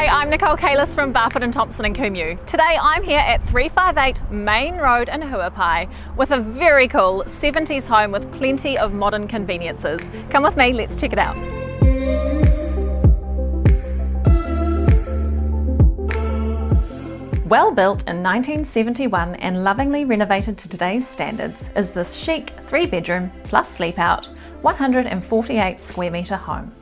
Hi, I'm Nicole Calis from Barfoot and Thompson in Kumeu. Today I'm here at 358 Main Road in Huapai with a very cool 70s home with plenty of modern conveniences. Come with me, let's check it out. Well built in 1971 and lovingly renovated to today's standards is this chic three bedroom plus sleep out 148 square metre home.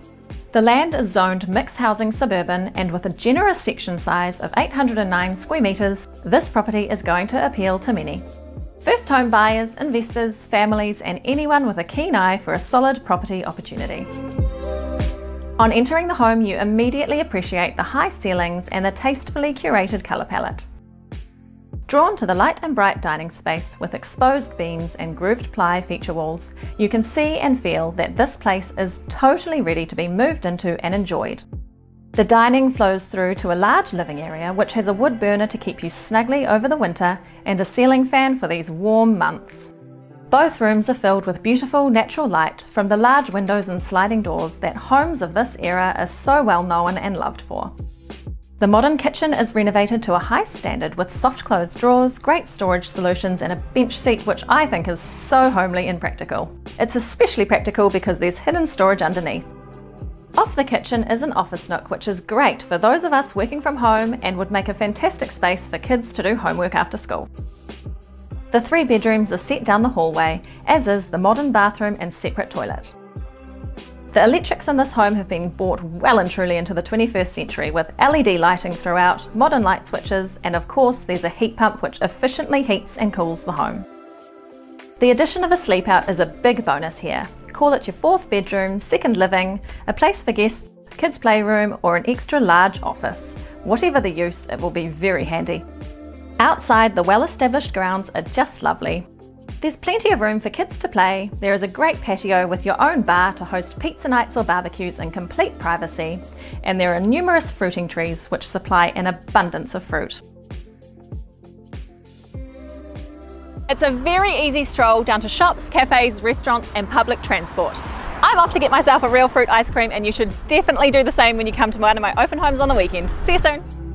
The land is zoned mixed housing suburban and with a generous section size of 809 square metres, this property is going to appeal to many. First home buyers, investors, families and anyone with a keen eye for a solid property opportunity. On entering the home, you immediately appreciate the high ceilings and the tastefully curated colour palette. Drawn to the light and bright dining space with exposed beams and grooved ply feature walls, you can see and feel that this place is totally ready to be moved into and enjoyed. The dining flows through to a large living area which has a wood burner to keep you snugly over the winter and a ceiling fan for these warm months. Both rooms are filled with beautiful natural light from the large windows and sliding doors that homes of this era are so well known and loved for. The modern kitchen is renovated to a high standard with soft closed drawers, great storage solutions and a bench seat which I think is so homely and practical. It's especially practical because there's hidden storage underneath. Off the kitchen is an office nook which is great for those of us working from home and would make a fantastic space for kids to do homework after school. The three bedrooms are set down the hallway, as is the modern bathroom and separate toilet. The electrics in this home have been brought well and truly into the 21st century with LED lighting throughout, modern light switches, and of course there's a heat pump which efficiently heats and cools the home. The addition of a sleep out is a big bonus here. Call it your fourth bedroom, second living, a place for guests, kids playroom or an extra large office. Whatever the use, it will be very handy. Outside, the well-established grounds are just lovely. There's plenty of room for kids to play, there is a great patio with your own bar to host pizza nights or barbecues in complete privacy, and there are numerous fruiting trees which supply an abundance of fruit. It's a very easy stroll down to shops, cafes, restaurants and public transport. I'm off to get myself a real fruit ice cream and you should definitely do the same when you come to one of my open homes on the weekend. See you soon!